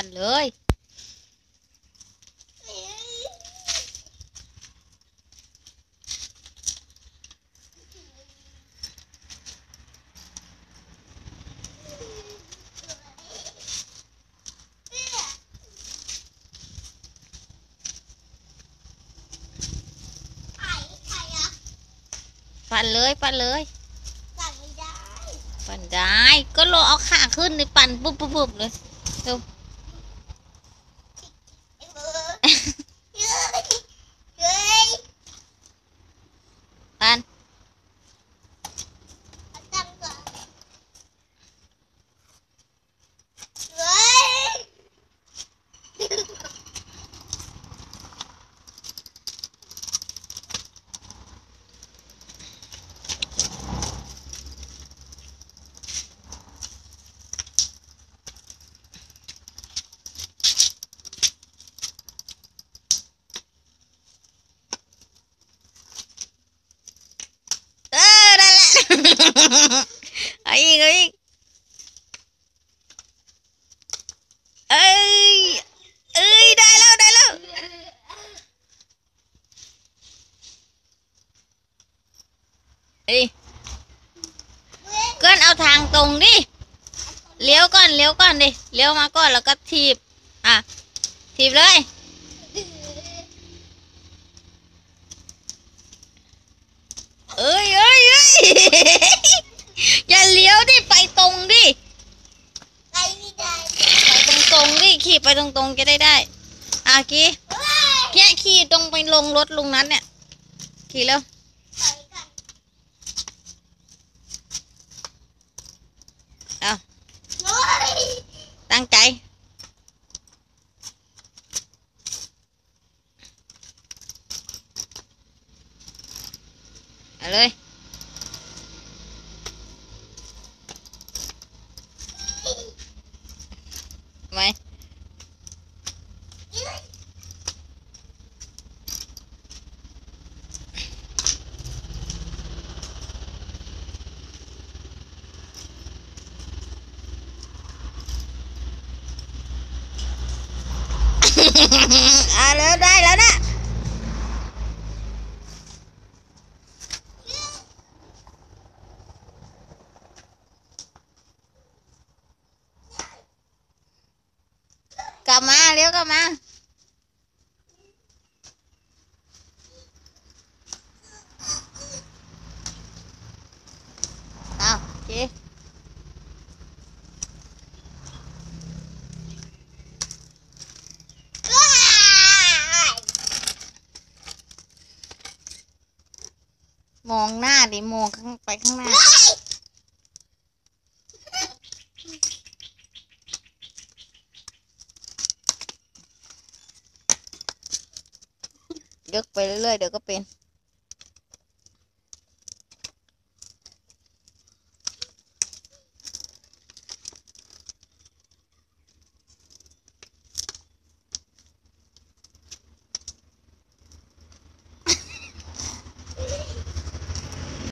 ปันเลย ปั่นเลยปั่นเลยสั่งได้ปั่นได้ ก็รอเอาขาขึ้นในปั่นปุ๊บปุ๊บเลยไอ้เบอร์เฮ้ยเฮ้ย ปั่น เอาตังค์ก่อนเฮ้ย เออได้แล้ว เอาอีกเอาอีกเอ้ยเอ้ยได้แล้วได้แล้วเอ้ยเกินเอาทางตรงดิเลี้ยวก่อนเลี้ยวก่อนดิเลี้ยวมาก่อนแล้วก็ทีบอะทีบเลยเอ้ยเอ้ยเอ้ย อย่าเลี้ยวดิ ไปต รงดิ ไปไม่ได้ไปตรงๆดิ ขี่ไปตรงๆจะได้ได้อะขี่เฮ้ยแค่ขี่ตรงไปลงรถลุงนั้นเนี่ย ขี่เร็วเอาตั้งใจเอาเลย ไหม อ่าแล้วได้แล้วนะกลับมาเร็วกลับมาเอาโอเค ว้าย มองหน้าดิมองข้างไปข้างหน้า ยกไปเรื่อยๆเดี๋ยวก็เป็น